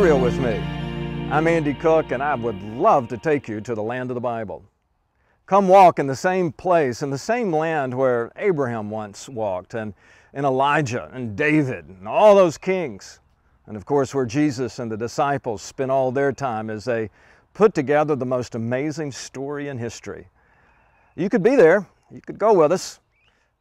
Israel with me. I'm Andy Cook, and I would love to take you to the land of the Bible. Come walk in the same place, in the same land where Abraham once walked, and, and Elijah and David and all those kings. And of course, where Jesus and the disciples spent all their time as they put together the most amazing story in history. You could be there, you could go with us.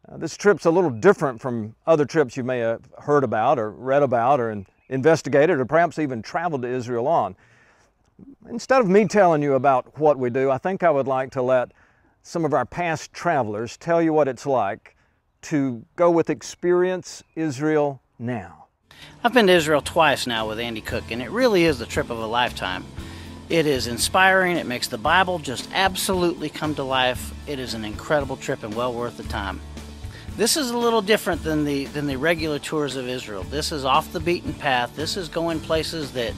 Uh, this trip's a little different from other trips you may have heard about or read about or investigated or perhaps even traveled to Israel on. Instead of me telling you about what we do, I think I would like to let some of our past travelers tell you what it's like to go with Experience Israel Now. I've been to Israel twice now with Andy Cook, and it really is the trip of a lifetime. It is inspiring, it makes the Bible just absolutely come to life. It is an incredible trip and well worth the time. This is a little different than the than the regular tours of Israel. This is off the beaten path. This is going places that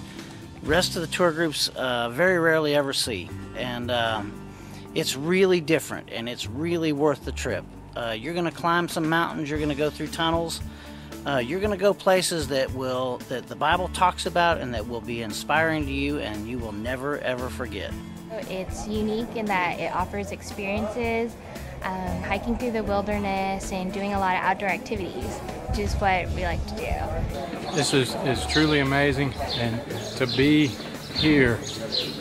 rest of the tour groups uh, very rarely ever see, and um, it's really different and it's really worth the trip. Uh, you're going to climb some mountains. You're going to go through tunnels. Uh, you're going to go places that will that the Bible talks about and that will be inspiring to you, and you will never ever forget. It's unique in that it offers experiences um, hiking through the wilderness and doing a lot of outdoor activities, which is what we like to do. This is, is truly amazing, and to be here,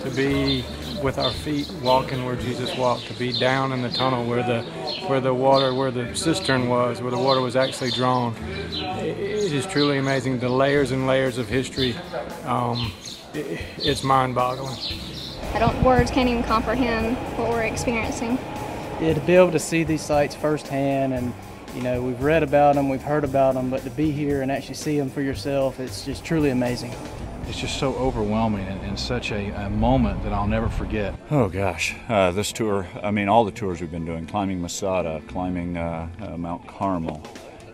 to be with our feet walking where Jesus walked, to be down in the tunnel where the where the water, where the cistern was, where the water was actually drawn. it is truly amazing. The layers and layers of history. Um, it, it's mind-boggling. I don't. Words can't even comprehend what we're experiencing yeah, to be able to see these sites firsthand and you know we've read about them we've heard about them but to be here and actually see them for yourself it's just truly amazing it's just so overwhelming and, and such a, a, moment that I'll never forget. Oh gosh, uh, this tour, I mean all the tours we've been doing, climbing Masada, climbing uh, uh, Mount Carmel,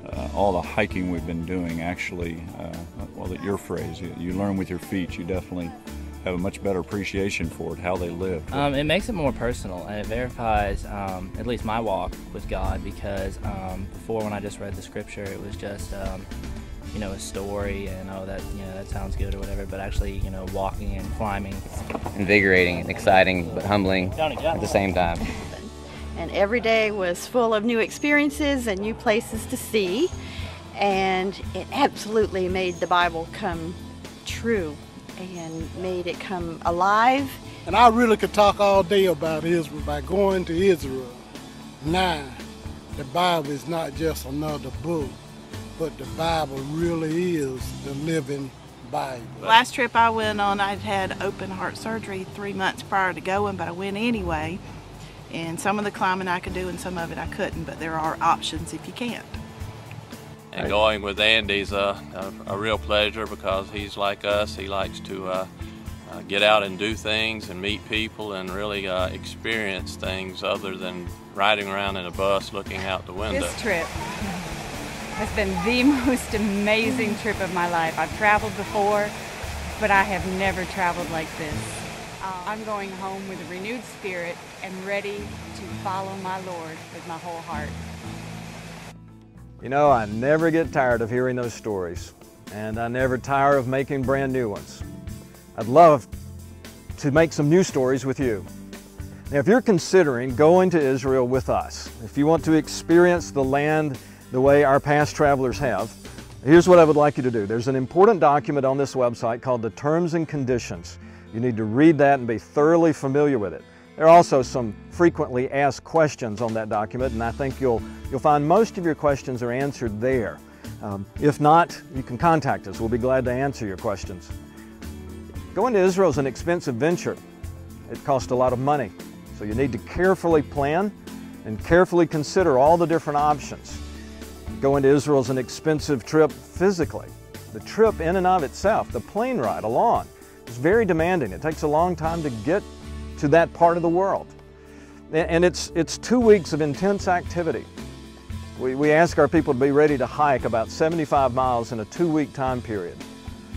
uh, all the hiking we've been doing actually, uh, well your phrase, you, you learn with your feet, you definitely have a much better appreciation for it, how they live. Um, it makes it more personal and it verifies um, at least my walk with God because um, before when I just read the scripture, it was just um, you know a story and oh that you know that sounds good or whatever. But actually, you know, walking and climbing, invigorating and exciting, but humbling at the same time. And every day was full of new experiences and new places to see, and it absolutely made the Bible come true and made it come alive. And I really could talk all day about Israel by going to Israel. Now, the Bible is not just another book, but the Bible really is the living Bible. Last trip I went on, I'd had open heart surgery three months prior to going, but I went anyway. And some of the climbing I could do and some of it I couldn't, but there are options if you can't. And going with Andy's a, a, a, real pleasure because he's like us. He likes to uh, uh, get out and do things and meet people and really uh, experience things other than riding around in a bus looking out the window. This trip has been the most amazing trip of my life. I've traveled before, but I have never traveled like this. Uh, I'm going home with a renewed spirit and ready to follow my Lord with my whole heart. You know, I never get tired of hearing those stories, and I never tire of making brand new ones. I'd love to make some new stories with you. Now, if you're considering going to Israel with us, if you want to experience the land the way our past travelers have, here's what I would like you to do. There's an important document on this website called the Terms and Conditions. You need to read that and be thoroughly familiar with it. There are also some frequently asked questions on that document, and I think you'll, you'll find most of your questions are answered there. Um, if not, you can contact us. We'll be glad to answer your questions. Going to Israel is an expensive venture. It costs a lot of money, so you need to carefully plan and carefully consider all the different options. Going to Israel is an expensive trip physically. The trip in and of itself, the plane ride along, is very demanding. It takes a long time to get to that part of the world. And it's, it's two weeks of intense activity. We, we ask our people to be ready to hike about 75 miles in a two-week time period.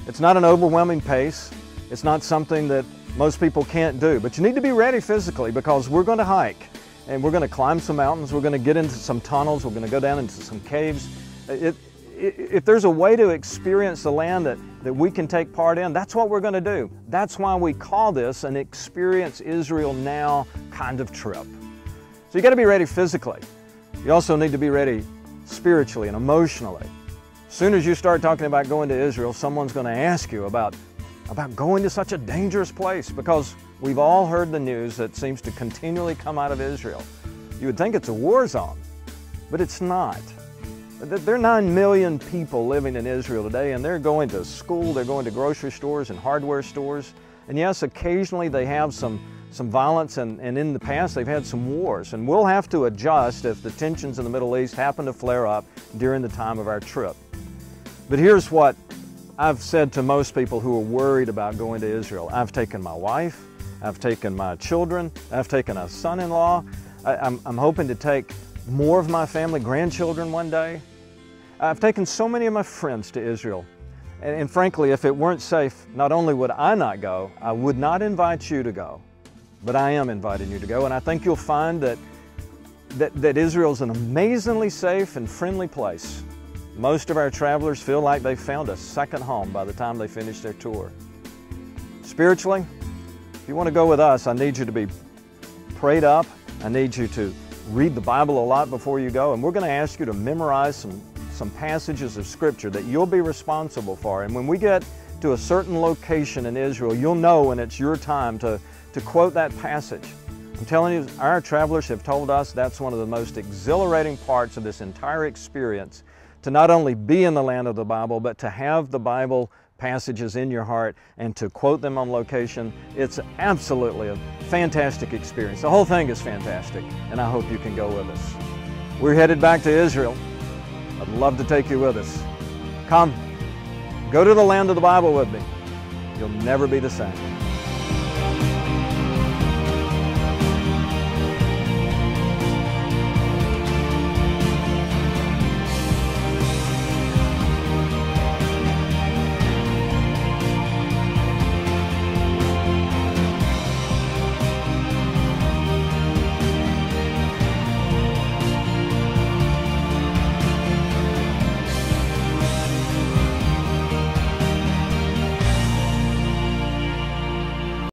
It's not an overwhelming pace. It's not something that most people can't do, but you need to be ready physically because we're going to hike and we're going to climb some mountains. We're going to get into some tunnels. We're going to go down into some caves. It, if there's a way to experience the land that, that we can take part in, that's what we're going to do. That's why we call this an Experience Israel Now kind of trip. So you got to be ready physically. You also need to be ready spiritually and emotionally. As soon as you start talking about going to Israel, someone's going to ask you about, about going to such a dangerous place because we've all heard the news that seems to continually come out of Israel. You would think it's a war zone, but it's not. There are 9 million people living in Israel today, and they're going to school, they're going to grocery stores and hardware stores. And yes, occasionally they have some, some violence, and, and in the past they've had some wars. And we'll have to adjust if the tensions in the Middle East happen to flare up during the time of our trip. But here's what I've said to most people who are worried about going to Israel. I've taken my wife, I've taken my children, I've taken a son-in-law. I'm, I'm hoping to take more of my family, grandchildren one day. I've taken so many of my friends to Israel. And, and, frankly, if it weren't safe, not only would I not go, I would not invite you to go. But I am inviting you to go, and I think you'll find that, that, that Israel's an amazingly safe and friendly place. Most of our travelers feel like they've found a second home by the time they finish their tour. Spiritually, if you want to go with us, I need you to be prayed up. I need you to read the Bible a lot before you go, and we're going to ask you to memorize some, some passages of Scripture that you'll be responsible for. And when we get to a certain location in Israel, you'll know when it's your time to, to quote that passage. I'm telling you, our travelers have told us that's one of the most exhilarating parts of this entire experience to not only be in the land of the Bible, but to have the Bible passages in your heart and to quote them on location. It's absolutely a fantastic experience. The whole thing is fantastic, and I hope you can go with us. We're headed back to Israel. I'd love to take you with us. Come, go to the land of the Bible with me. You'll never be the same.